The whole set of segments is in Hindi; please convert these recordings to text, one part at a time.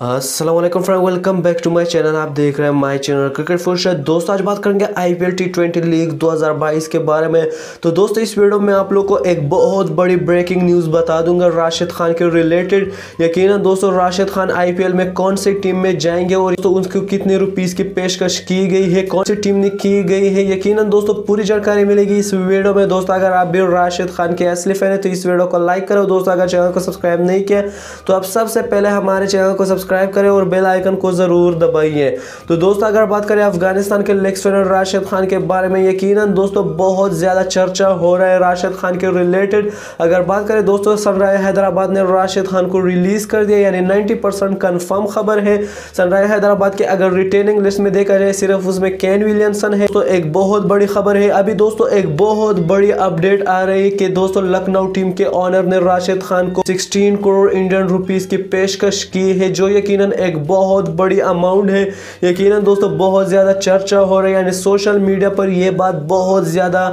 Aslam friend welcome back to my channel आप देख रहे हैं माय चैनल क्रिकेट फुर्सत दोस्तों, आज बात करेंगे आईपीएल टी ट्वेंटी लीग 2022 के बारे में। तो दोस्तों, इस वीडियो में आप लोग को एक बहुत बड़ी ब्रेकिंग न्यूज़ बता दूँगा राशिद खान के रिलेटेड यकीनन दोस्तों, राशिद खान आईपीएल में कौन सी टीम में जाएँगे और तो उनको कितने रुपीज़ की पेशकश की गई है, कौन सी टीम ने की गई है। यकीन दोस्तों, पूरी जानकारी मिलेगी इस वीडियो में। दोस्तों, अगर आप भी राशिद खान के असली फ़ैन है तो इस वीडियो को लाइक करो। दोस्तों, अगर चैनल को सब्सक्राइब नहीं किया तो आप सबसे पहले हमारे चैनल को सब्सक्राइब करें और बेल आइकन को ज़रूर दबाइए। तो दोस्तों, अगर बात करें अफ़गानिस्तान के लेग राशिद खान के बारे में, यकीनन दोस्तों, बहुत ज़्यादा चर्चा हो रहा है राशिद खान के रिलेटेड अगर बात करें दोस्तों, सनराइज हैदराबाद ने राशिद खान को रिलीज़ कर दिया, यानी 90 परसेंट कन्फर्म खबर है। सनराइज हैदराबाद के अगर रिटेनिंग लिस्ट में देखा जाए, सिर्फ़ उसमें कैन विलियमसन है। तो एक बहुत बड़ी खबर है। अभी दोस्तों, एक बहुत बड़ी अपडेट आ रही है कि दोस्तों, लखनऊ टीम के ऑनर ने राशिद खान को 16 करोड़ इंडियन रुपीस की पेशकश की है, जो यकीनन एक बहुत बड़ी अमाउंट है। यकीनन दोस्तों, बहुत ज़्यादा चर्चा हो रही है, यानी सोशल मीडिया पर यह बात बहुत ज़्यादा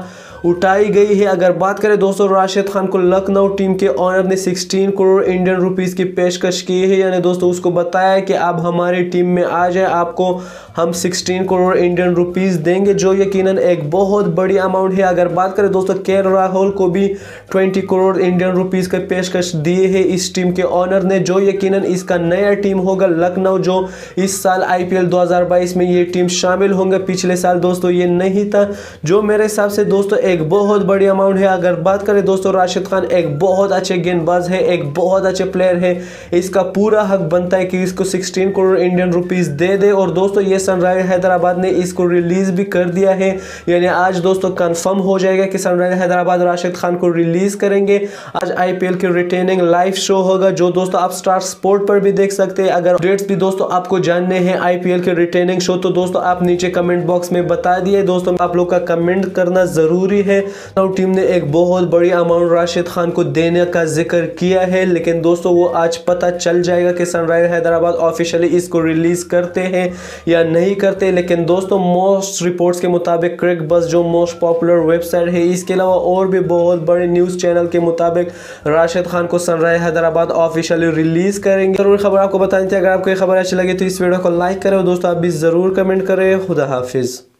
उठाई गई है। अगर बात करें दोस्तों, राशिद खान को लखनऊ टीम के ऑनर ने 16 करोड़ इंडियन रुपीस की पेशकश की है। यानी दोस्तों, उसको बताया कि आप हमारी टीम में आ जाए, आपको हम 16 करोड़ इंडियन रुपीस देंगे, जो यकीनन एक बहुत बड़ी अमाउंट है। अगर बात करें दोस्तों के राहुल को भी 20 करोड़ इंडियन रुपीस का पेशकश दिए है इस टीम के ऑनर ने, जो यकीनन इसका नया टीम होगा लखनऊ, जो इस साल आईपीएल 2022 में ये टीम शामिल होंगे। पिछले साल दोस्तों, ये नहीं था। जो मेरे हिसाब से दोस्तों एक बहुत बड़ी अमाउंट है। अगर बात करें दोस्तों, राशिद खान एक बहुत अच्छे गेंदबाज है, एक बहुत अच्छे प्लेयर है। इसका पूरा हक बनता है कि इसको 16 करोड़ इंडियन रुपीस दे दे। और दोस्तों, ये सनराइज हैदराबाद ने इसको रिलीज़ भी कर दिया है। यानी आज दोस्तों कंफर्म हो जाएगा कि सनराइज हैदराबाद राशिद खान को रिलीज़ करेंगे। आज आईपीएल की रिटेनिंग लाइव शो होगा, जो दोस्तों आप स्टार स्पोर्ट पर भी देख सकते हैं। अगर डेट्स भी दोस्तों आपको जानने हैं आईपीएल के रिटेनिंग शो तो दोस्तों आप नीचे कमेंट बॉक्स में बता दिए। दोस्तों, आप लोग का कमेंट करना ज़रूरी है। तो टीम ने एक बहुत बड़ी अमाउंट राशिद खान को देने का ज़िक्र किया है, लेकिन दोस्तों वो आज पता चल जाएगा कि सनराइज हैदराबाद ऑफिशियली इसको रिलीज़ करते हैं या नहीं करते। लेकिन दोस्तों मोस्ट रिपोर्ट्स के मुताबिक क्रिक बस जो मोस्ट पॉपुलर वेबसाइट है, इसके अलावा और भी बहुत बड़े न्यूज़ चैनल के मुताबिक राशिद खान को सनराइज हैदराबाद ऑफिशियली रिलीज़ करेंगे। ज़रूर खबर आपको बतानी थी, अगर आपको ये खबर अच्छी लगी तो इस वीडियो को लाइक करें दोस्तों, आप भी ज़रूर कमेंट करें। खुदा हाफिज़।